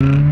Mm-hmm.